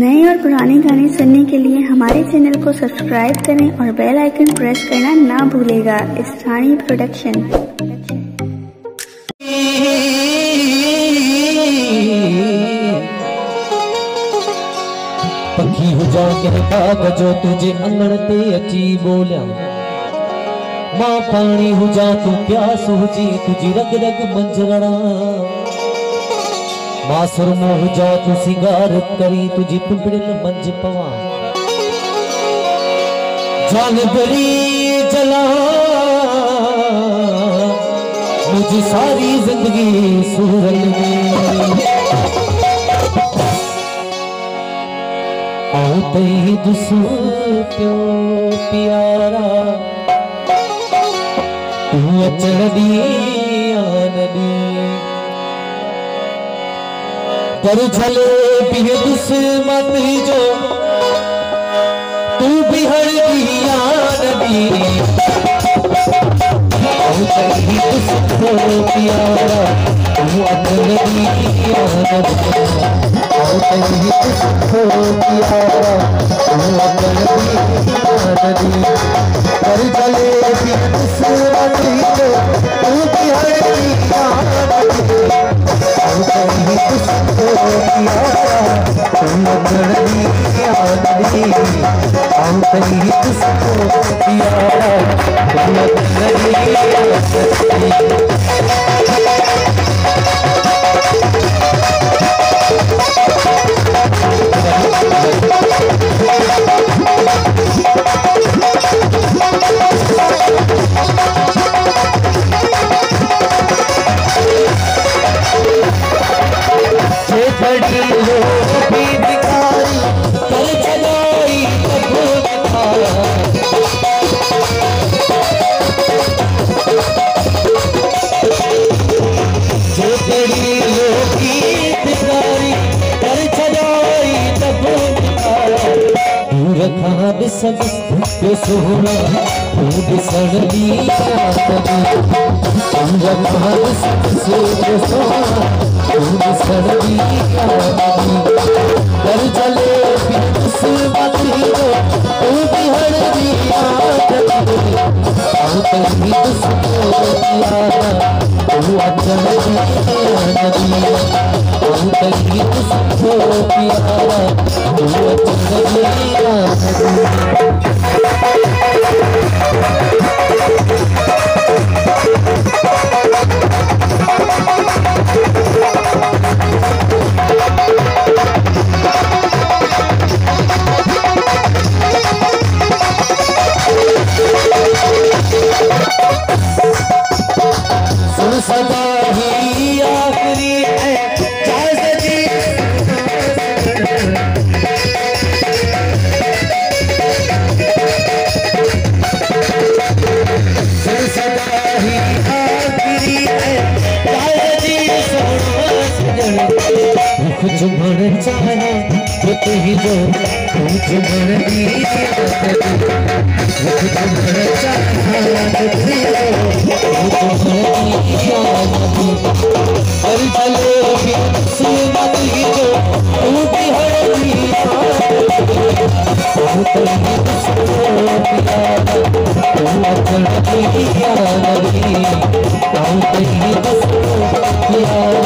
नए और पुराने गाने सुनने के लिए हमारे चैनल को सब्सक्राइब करें और बेल आइकन प्रेस करना ना भूलेगा। स्थानीय प्रोडक्शन पखी हुजा जो तुझे अंगण ते अची बोलिया। माँ पाणी हुजा तू प्यास हुजी तुझी रग रग मंजरणा माँ सुरमो हुजा तू सिंगार करी, तुझी पिंपड़िल मंज पवा। जान गली जला, मुझी सारी ज़िंदगी सूरल ही दुसू प्यो प्यारा? तू अचण दी पर झले बिह दुस जो। तू भी हर दी आनदी आते ही दुस प्यो प्यारा तू अचण दी आनदी कर चले खड़ी I'm gonna go get. दूर सब तू बिसर दी दूर खान सबसे तू बिसर दी कर चले बिस को तू भी आऊ तेरी यारा तू अचल नदी आऊ तेरी यारा तू अचल सदा कुछ भर चाहे तो तू ही जो कुछ भर कुछ भर अरे चलो सुन बात ही जो तू भी हर तुम अपना ही याद तू कहीं बस याद